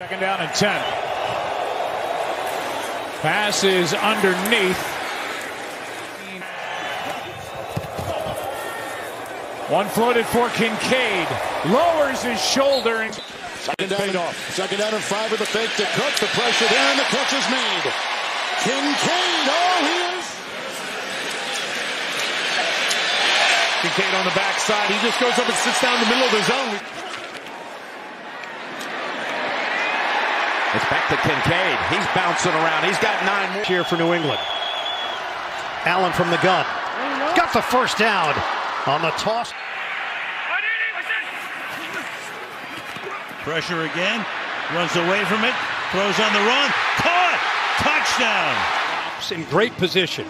Second down and 10. Pass is underneath. One floated for Kincaid. Lowers his shoulder. And Second down, and off. second down and five with the fake to Cook. The pressure there, and the catch is made. Kincaid, oh, he is. Kincaid on the backside. He just goes up and sits down in the middle of the zone. It's back to Kincaid. He's bouncing around. He's got nine more. Here for New England. Allen from the gun. Got the first down on the toss. Pressure again. Runs away from it. Throws on the run. Caught. Touchdown. In great position.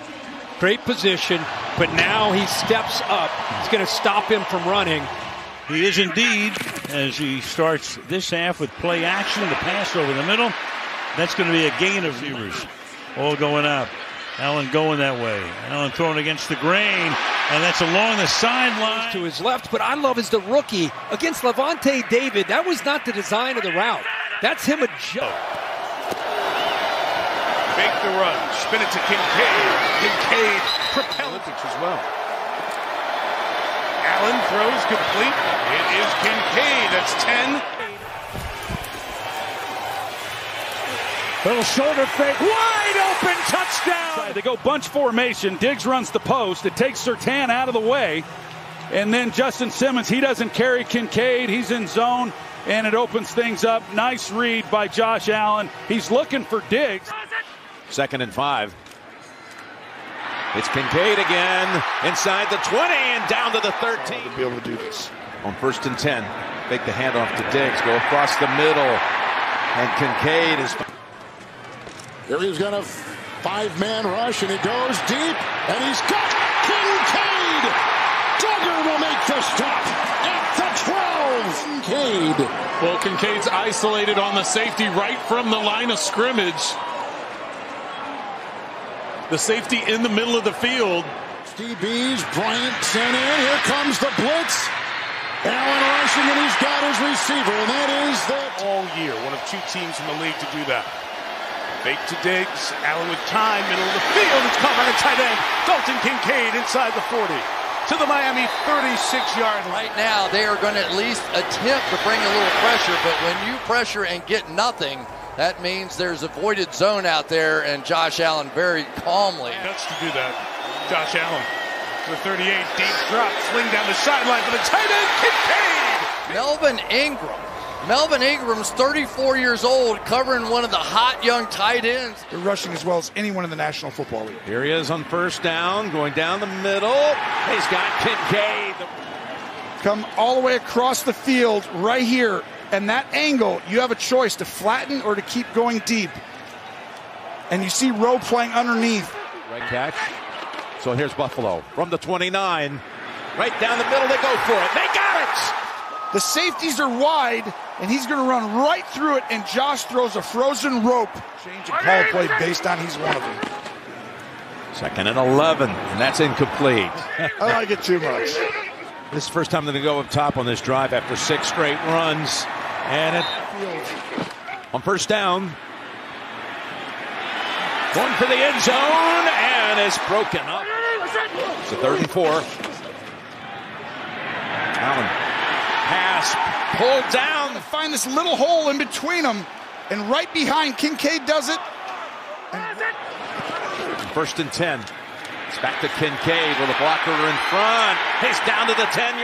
Great position. But now he steps up. It's going to stop him from running. He is indeed, as he starts this half with play action, the pass over the middle. That's going to be a gain of receivers. All going up. Allen going that way. Allen throwing against the grain, and that's along the sideline. To his left, but I love is the rookie against Lavonte David. That was not the design of the route. That's him a joke. Make the run. Spin it to Kincaid. Kincaid propel Olympics as well. Allen throws complete. It is Kincaid. That's 10. little shoulder fake. Wide open touchdown. They go bunch formation. Diggs runs the post. It takes Surtain out of the way. And then Justin Simmons, he doesn't carry Kincaid. He's in zone, and it opens things up. Nice read by Josh Allen. He's looking for Diggs. Second and five. It's Kincaid again inside the 20 and down to the 13. To be able to do this. On first and 10, make the handoff to Diggs, go across the middle, and Kincaid is. Here he's got a five-man rush, and he goes deep, and he's got Kincaid. Dugger will make the stop at the 12. Kincaid. Well, Kincaid's isolated on the safety right from the line of scrimmage. The safety in the middle of the field. DBs, Bryant sent in. Here comes the blitz. Allen rushing, and he's got his receiver, and that is the all year. One of two teams in the league to do that. Fake to Diggs. Allen with time, middle of the field. It's caught by the tight end. Dalton Kincaid inside the 40 to the Miami 36-yard line. Right now, they are going to at least attempt to bring a little pressure, but when you pressure and get nothing, that means there's a voided zone out there, and Josh Allen very calmly. Nuts to do that. Josh Allen for 38, deep drop, sling down the sideline for the tight end, Kincaid. Melvin Ingram. Melvin Ingram's 34 years old, covering one of the hot young tight ends. They're rushing as well as anyone in the National Football League. Here he is on first down, going down the middle. He's got Kincaid. Come all the way across the field right here. And that angle, you have a choice to flatten or to keep going deep. And you see Rowe playing underneath. Right catch. So here's Buffalo from the 29. Right down the middle, they go for it. They got it! The safeties are wide, and he's going to run right through it, and Josh throws a frozen rope. Change and call play based on he's one of them. Second and 11, and that's incomplete. I like it too much. This is the first time they're going to go up top on this drive after six straight runs. And it on first down. One for the end zone, and it's broken up. It's a third and four. Allen. Pass pulled down. Find this little hole in between them, and right behind Kincaid does it. And First and 10. It's back to Kincaid with a blocker in front. He's down to the 10 yard